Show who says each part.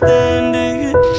Speaker 1: understand it.